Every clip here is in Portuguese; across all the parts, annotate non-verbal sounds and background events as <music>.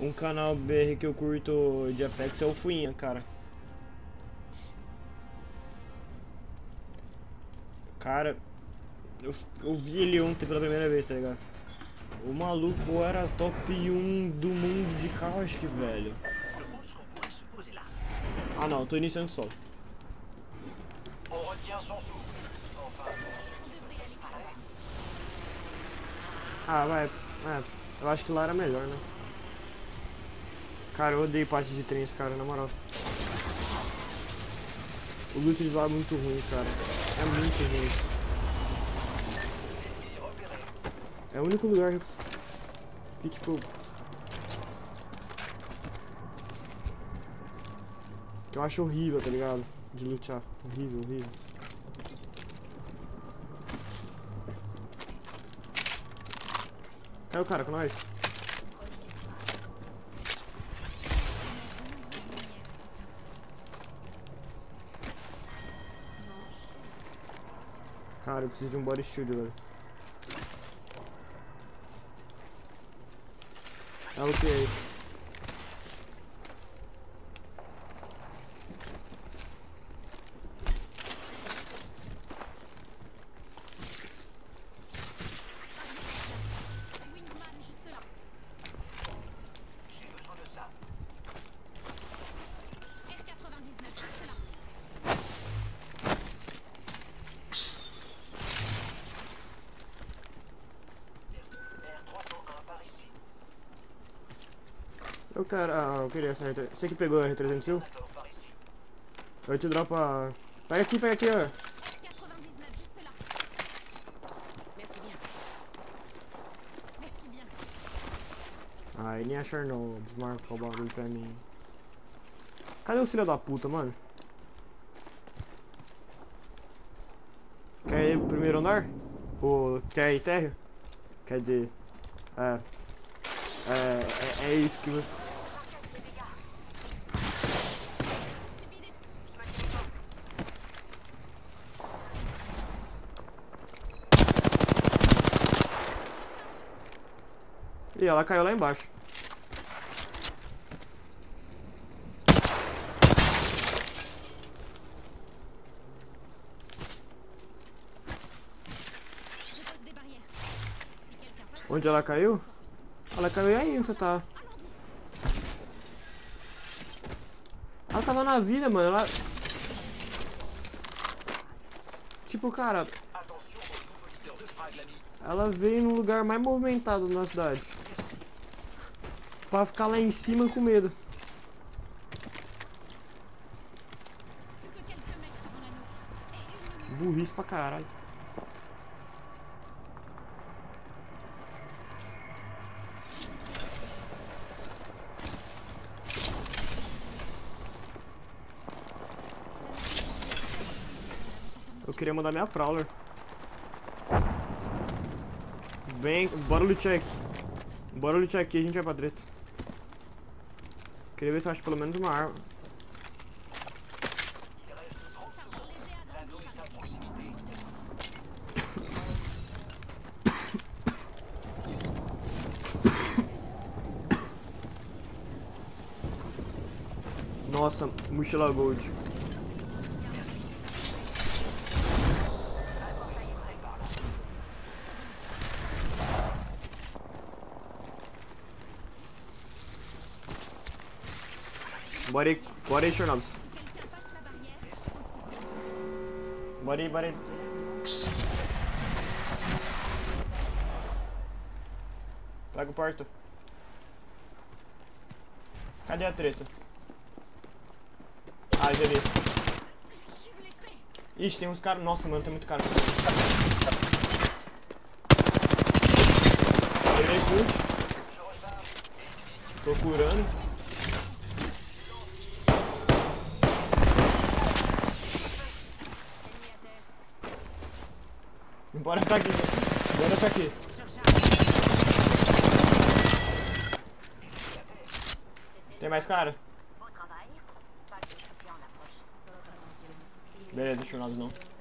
Um canal BR que eu curto de Apex é o Fuinha, cara. Cara, eu, eu vi ele ontem pela primeira vez, tá ligado? O maluco era top 1 do mundo de Kausk, velho. Ah não, tô iniciando solo. Ah, vai. É, eu acho que lá era melhor, né? Cara, eu odeio parte de trens, cara, na moral. O loot de lá é muito ruim, cara. É muito ruim. É o único lugar que, tipo... Que eu acho horrível, tá ligado? De lutear. Horrível, horrível. Caiu o cara com nós. Cara, eu preciso de um body shield, velho. É o que aí? Eu quero. Ah, eu queria essa R300. Você que pegou a R300 seu? D'accord, par ici. Eu te dropo a. Pega aqui, pega aqui, ó. R99, juste là. Merci bien. Merci bien. Ah, ele nem achar não, desmarcar o bagulho pra mim. Cadê o filho da puta, mano? Quer ir pro primeiro andar? Ou quer ir térreo? Quer dizer. É. É, é, é isso que você. Ih, ela caiu lá embaixo. Onde ela caiu? Ela caiu aí onde você tá. Ela tava na vida, mano. Ela. Tipo, cara, ela veio no lugar mais movimentado na cidade. Pra ficar lá em cima com medo. Burrice pra caralho. Eu queria mandar minha Prowler. Vem, bora lutear aqui. Bora lutear aqui, a gente vai pra treta. Queria ver se eu acho pelo menos uma arma. Il reste 30 Bora bora aí, barrière. Bora bora. Traga o porto. Cadê a treta? Ah, já vi. Ixi, tem uns caras. Nossa, mano, tem muito cara. Tô curando. Bora ficar aqui. Bora ficar aqui. Tem mais cara? Beleza, deixa eu não.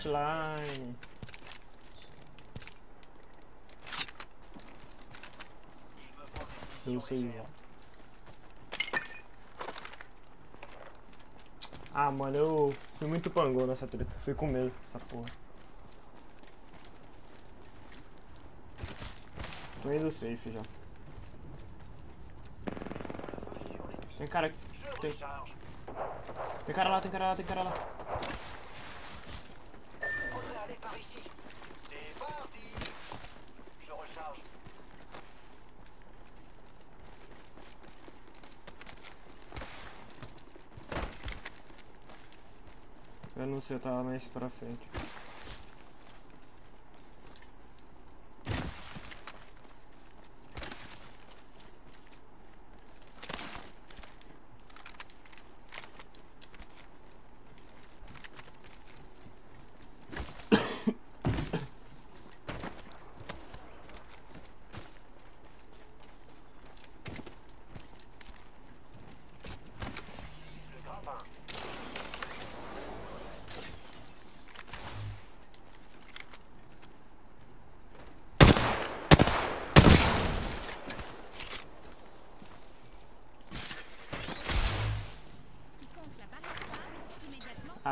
Flatline. Eu sei já. Ah, mano, eu fui muito pangô nessa treta. Fui com medo dessa porra. Tô indo safe já. Tem cara. Tem, tem cara lá, tem cara lá, tem cara lá. Eu não sei, eu tava mais pra frente.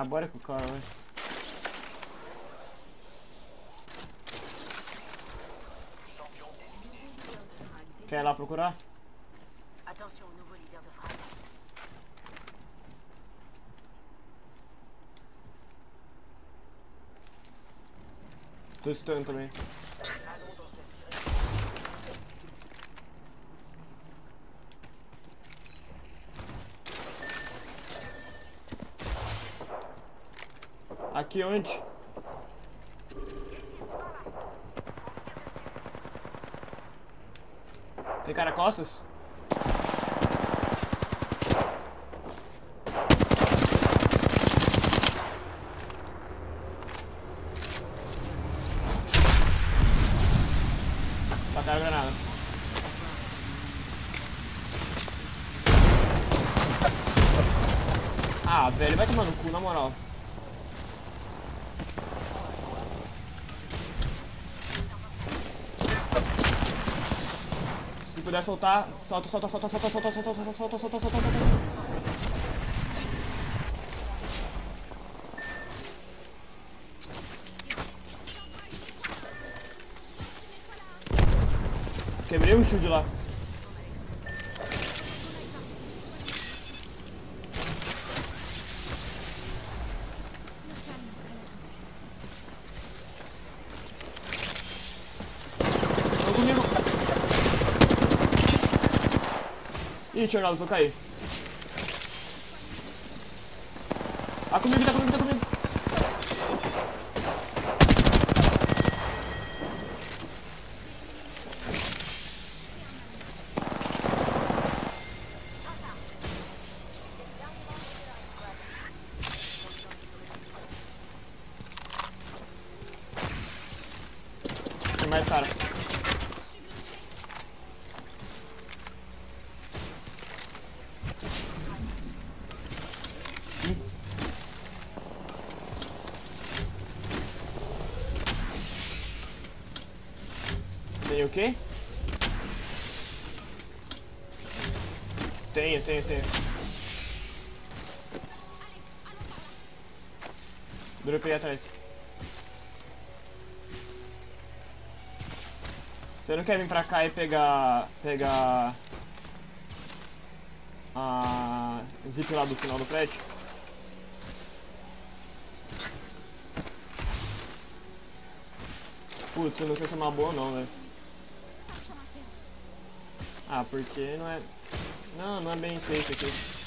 Ah, bora com o cara, Coral. Quer ir lá procurar? Tô estando também. Aqui onde? Tem cara costas? Tacaram granada. Ah, velho, vai tomar no cu, na moral. Puder soltar, solta, solta, solta, solta, solta, solta, solta, solta, solta, solta, solta. Quebrei o shield lá. Vem comigo. Ih, Chornado, vou cair. Tá comigo, tá comigo, tá comigo. Tenho, tenho, tenho. Dropei atrás. Você não quer vir pra cá e pegar. pegar. a zip lá do final do prédio? Putz, eu não sei se é uma boa ou não, velho. Ah, porque não é. Não, não é bem safe aqui.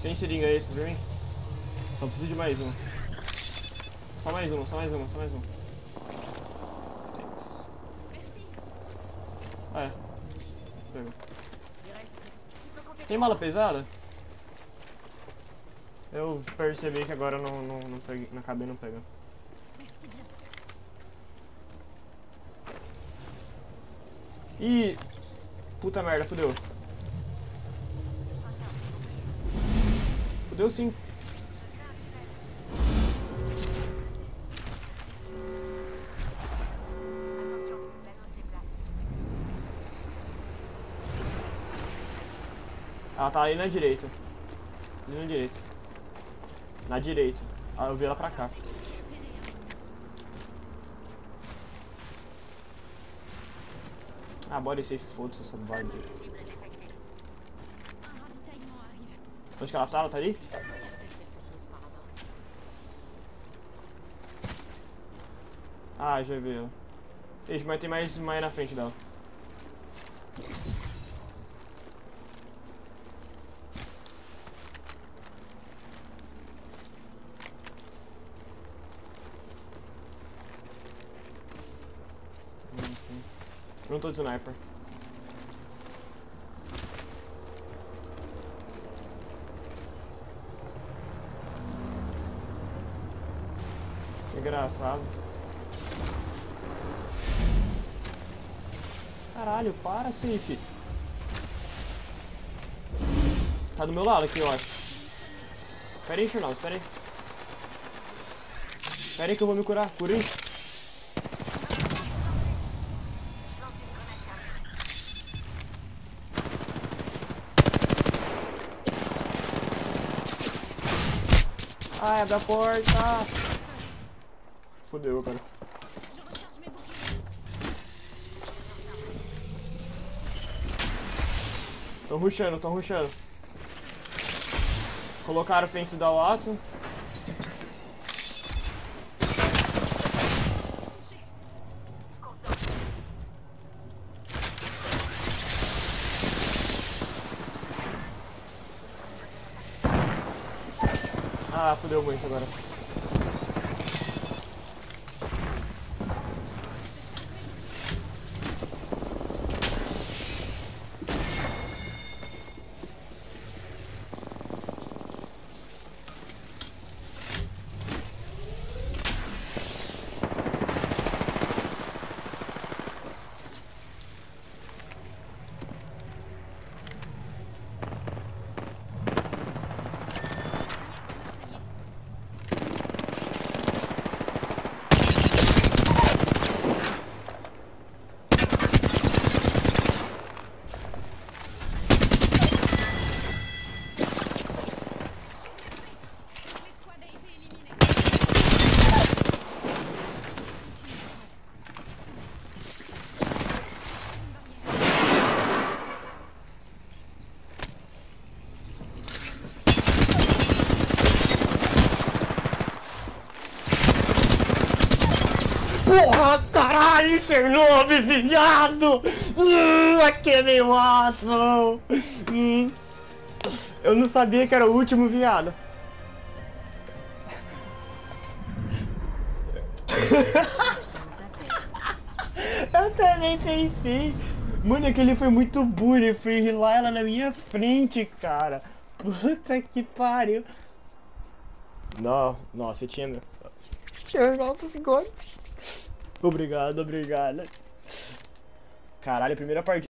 Tem seringa extra pra mim? Só preciso de mais um. Só mais uma, só mais uma, só mais um. Tem bala pesada? Eu percebi que agora não, não, não, peguei, não acabei não pegando. Ih! Puta merda, fudeu. Fudeu sim. Ela tá ali na direita. Ali na direita. Na direita. Ah, eu vi ela pra cá. Ah, body safe, foda-se essa arrive. Onde que ela tá? Ela tá ali? Ah, já vi ela. Ixi, mas tem mais, mais na frente dela. Não tô de sniper. Engraçado. Caralho, para, Safe. Tá do meu lado aqui, eu acho. Pera aí, Chernal, espera aí. Espera aí que eu vou me curar. Cura aí. Ai, abre a porta. Fudeu, cara. Tão rushando, tão rushando. Colocaram o fence da Watson. Ah, fudeu muito agora. L'escouade a été éliminée. Porra, caralho, Chernobyl, viado! Hum, aquele Watson! Hum. Eu não sabia que era o último viado. <laughs> Eu também pensei. Mano, aquele foi muito burro. Ele foi rilar ela na minha frente, cara. Puta que pariu. Não, nossa, tinha meu. Chernobyl, God. Obrigado, obrigado. Caralho, primeira partida.